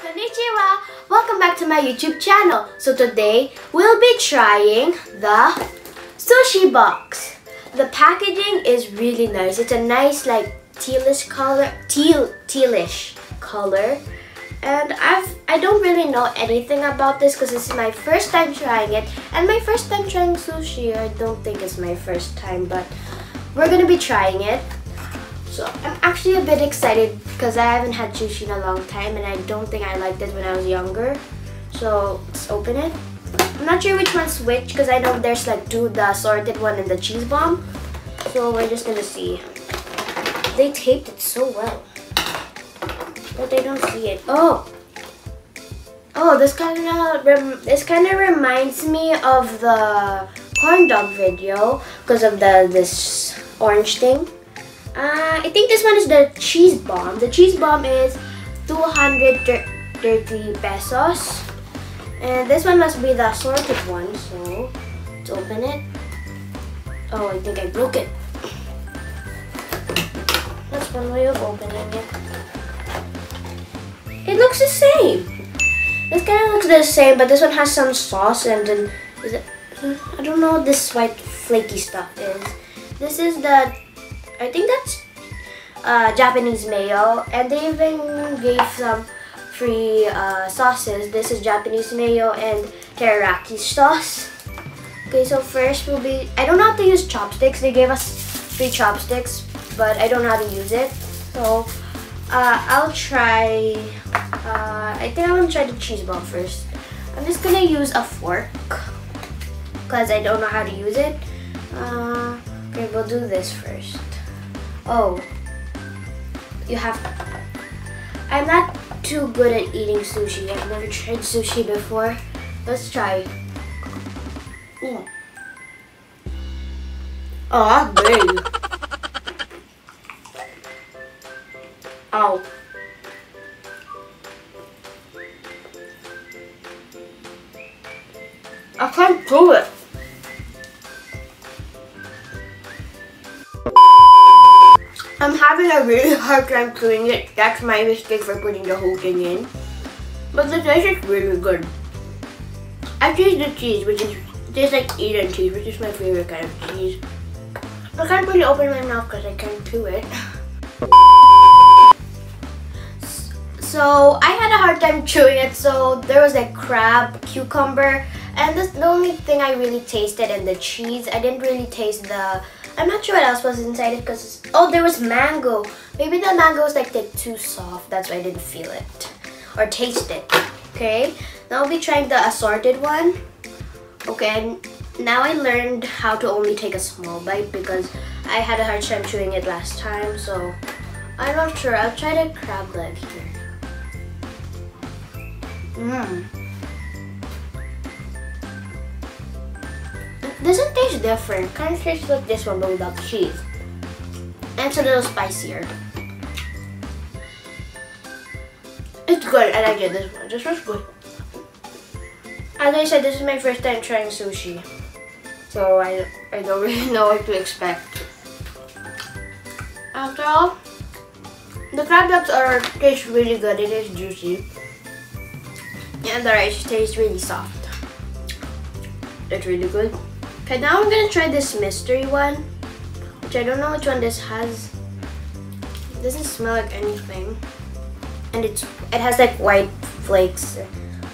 Konnichiwa! Welcome back to my YouTube channel. So today, we'll be trying the sushi box. The packaging is really nice. It's a nice like tealish color, teal, tealish color. And I've, I don't really know anything about this because this is my first time trying it. And my first time trying sushi, I don't think it's my first time, but we're gonna be trying it. So I'm actually a bit excited because I haven't had sushi in a long time and I don't think I liked it when I was younger. So let's open it. I'm not sure which one's which because I know there's like two, the assorted one and the cheese bomb. So we're just gonna see. They taped it so well. But they don't see it. Oh! Oh, this kind of this kind of reminds me of the corn dog video because of the this orange thing. Uh, I think this one is the cheese bomb. The cheese bomb is 230 pesos. And this one must be the assorted one. So, let's open it. Oh, I think I broke it. That's one way of opening it. It looks the same. This kind of looks the same, but this one has some sauce and then, is it, I don't know what this white flaky stuff is. This is the uh, Japanese mayo, and they even gave some free uh, sauces. This is Japanese mayo and teriyaki sauce. Okay, so first we'll be, I don't know how to use chopsticks. They gave us free chopsticks, but I don't know how to use it. So uh, I'll try, uh, I think I'm gonna try the cheese bomb first. I'm just gonna use a fork because I don't know how to use it. Uh, okay, we'll do this first. Oh, you have. I'm not too good at eating sushi. I've never tried sushi before. Let's try. Mm. Oh, that's big. Ow. I can't do it. Having a really hard time chewing it. That's my mistake for putting the whole thing in. But the taste is really good. I choose the cheese, which is tastes like Eden cheese, which is my favorite kind of cheese. I can't really open my mouth because I can't chew it. So I had a hard time chewing it. So there was like crab, cucumber, and this the only thing I really tasted and the cheese. I didn't really taste the I'm not sure what else was inside it because oh there was mango. Maybe the mango was like, like too soft. That's why I didn't feel it or taste it. Okay, now I'll be trying the assorted one. Okay, now I learned how to only take a small bite because I had a hard time chewing it last time. So I'm not sure. I'll try the crab leg here. Mmm. Doesn't taste different. Kind of tastes like this one but without cheese. And it's a little spicier. It's good. I like it. This one. This one's good. As I said, this is my first time trying sushi. So I, I don't really know what to expect. After all, the crab legs are taste really good. It is juicy. And the rice tastes really soft. It's really good. Okay, now I'm gonna try this mystery one, which I don't know which one this has. It doesn't smell like anything. And it's it has like white flakes.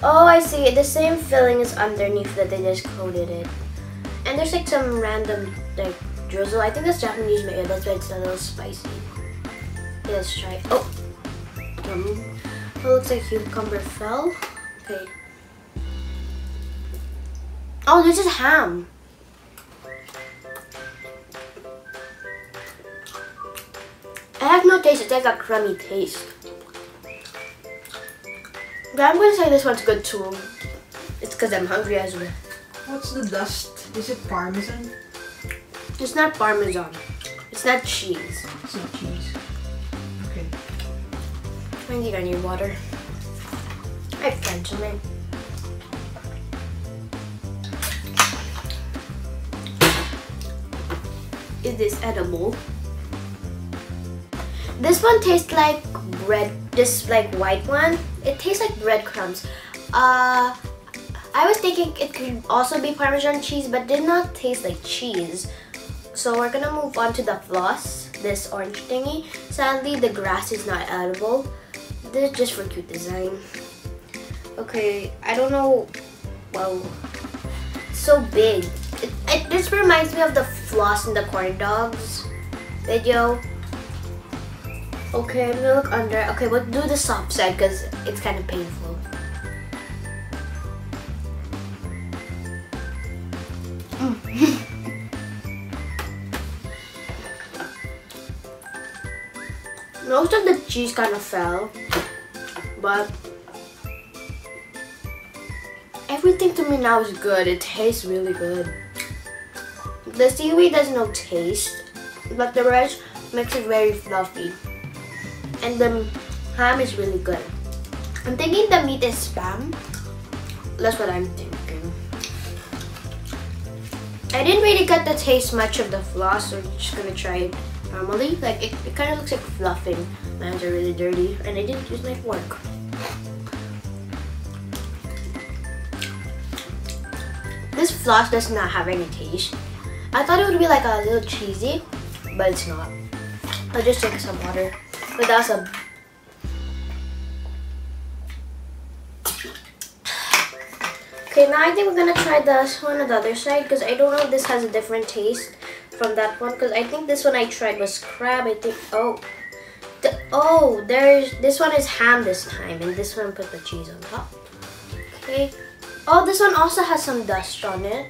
Oh, I see. The same filling is underneath that they just coated it. And there's like some random like drizzle. I think that's Japanese mayo. That's why it's a little spicy. let's try. Oh, um, it looks like cucumber fell. Okay. Oh, this is ham. I have no taste, it's like a crummy taste. But I'm gonna say this one's good too. It's because I'm hungry as well. What's the dust? Is it parmesan? It's not parmesan. It's not cheese. It's not cheese. Okay. I think I need water. I have French in it. Is this edible? This one tastes like bread, this like white one. It tastes like breadcrumbs. Uh, I was thinking it could also be Parmesan cheese, but did not taste like cheese. So we're gonna move on to the floss, this orange thingy. Sadly, the grass is not edible. This is just for cute design. Okay, I don't know. It's so big. It, it, this reminds me of the floss in the corn dogs video. Okay, I'm gonna look under. Okay, we'll do the soft side because it's kind of painful. Mm. Most of the cheese kind of fell, but everything to me now is good. It tastes really good. The seaweed has no taste, but the rest makes it very fluffy. And the ham is really good. I'm thinking the meat is spam. That's what I'm thinking. I didn't really get to taste much of the floss, so I'm just gonna try it normally. Like, it, it kind of looks like fluffing. My hands are really dirty, and I didn't use my fork. This floss does not have any taste. I thought it would be like a little cheesy, but it's not. I'll just drink some water. But that's a Okay, now I think we're gonna try this one on the other side because I don't know if this has a different taste from that one because I think this one I tried was crab. I think oh, the, oh there's this one is ham this time and this one put the cheese on top. Okay. Oh, this one also has some dust on it,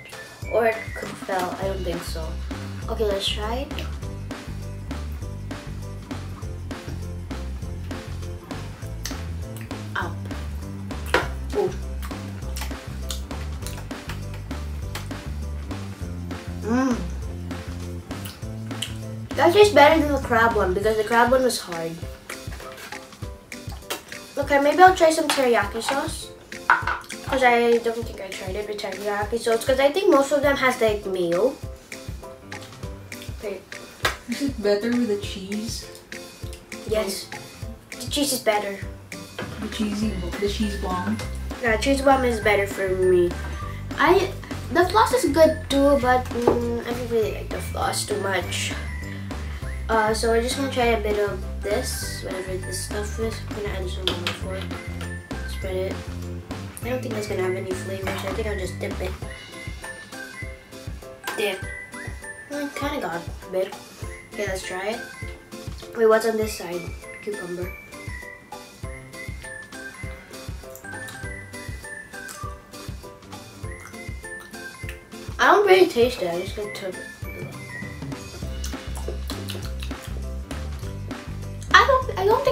or it could fell. I don't think so. Okay, let's try it. That tastes better than the crab one because the crab one was hard. Okay, maybe I'll try some teriyaki sauce. Because I don't think I tried it with teriyaki sauce. Because I think most of them has like mayo. Okay. Is it better with the cheese? Yes. The cheese is better. The cheesy, the cheese bomb? Yeah, cheese bomb is better for me. I the floss is good too, but mm, I don't really like the floss too much. Uh, so we're just gonna try a bit of this, whatever this stuff is. I'm gonna add some more for. Spread it. I don't think it's gonna have any flavors. I think I'll just dip it. Dip. Mm, kind of got a bit. Okay, let's try it. Wait, what's on this side? Cucumber. I don't really taste it. I just get to.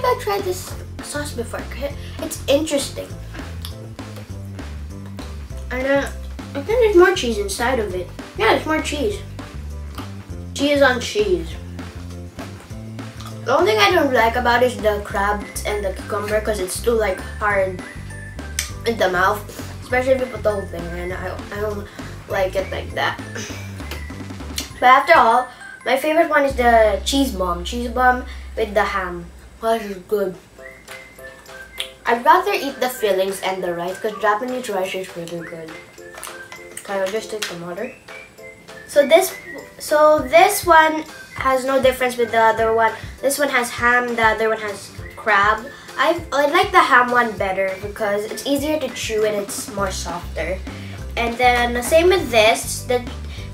Think I tried this sauce before. It's interesting. And uh, I think there's more cheese inside of it. Yeah, there's more cheese. Cheese on cheese. The only thing I don't like about it is the crab and the cucumber because it's too like hard in the mouth. Especially if you put the whole thing in. I, I don't like it like that. But after all, my favorite one is the cheese bomb. Cheese bomb with the ham. That is good. I'd rather eat the fillings and the rice because Japanese rice is really good. Can I just take some water? So this, so this one has no difference with the other one. This one has ham, the other one has crab. I, I like the ham one better because it's easier to chew and it's more softer. And then the same with this. The,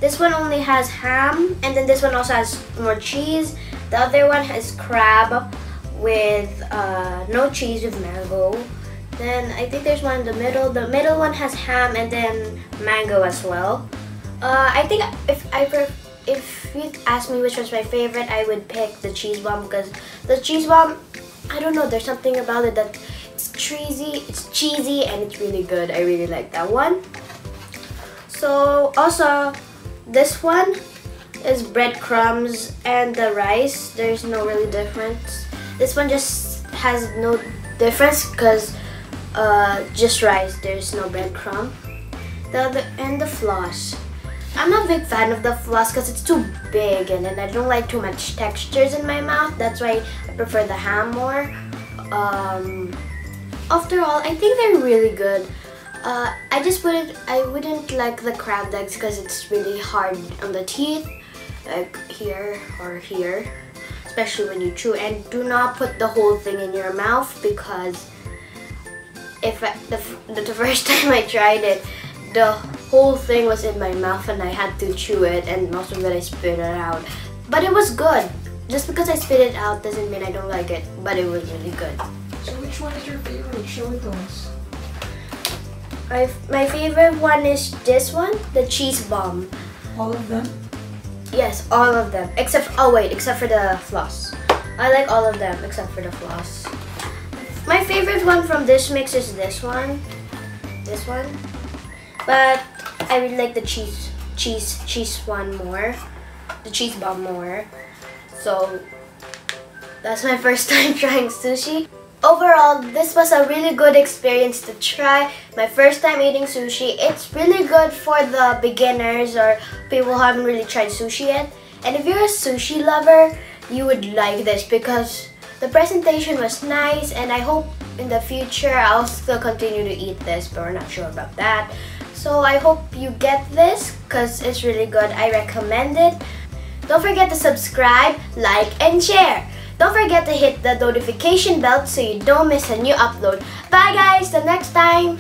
this one only has ham and then this one also has more cheese. The other one has crab with uh, no cheese with mango. Then I think there's one in the middle. The middle one has ham and then mango as well. Uh, I think if I if you ask me which was my favorite, I would pick the cheese bomb because the cheese bomb, I don't know, there's something about it that it's cheesy, it's cheesy and it's really good. I really like that one. So also this one is breadcrumbs and the rice. There's no really difference. This one just has no difference because uh, just rice. There's no breadcrumb. The other and the floss. I'm not a big fan of the floss because it's too big and then I don't like too much textures in my mouth. That's why I prefer the ham more. Um, after all, I think they're really good. Uh, I just wouldn't I wouldn't like the crab legs because it's really hard on the teeth, like here or here, especially when you chew. And do not put the whole thing in your mouth because if I, the, the first time I tried it, the whole thing was in my mouth and I had to chew it and most of it I spit it out. But it was good. Just because I spit it out doesn't mean I don't like it, but it was really good. So which one is your favorite? Show it to us. My, my favorite one is this one, the cheese bomb. All of them? Yes, all of them. Except, oh wait, except for the floss. I like all of them except for the floss. My favorite one from this mix is this one. This one. But I really like the cheese, cheese, cheese one more. The cheese bomb more. So, that's my first time trying sushi. Overall, this was a really good experience to try. My first time eating sushi. It's really good for the beginners or people who haven't really tried sushi yet. And if you're a sushi lover, you would like this because the presentation was nice and I hope in the future I'll still continue to eat this, but we're not sure about that. So I hope you get this because it's really good. I recommend it. Don't forget to subscribe, like, and share. Don't forget to hit the notification bell so you don't miss a new upload. Bye guys, till next time!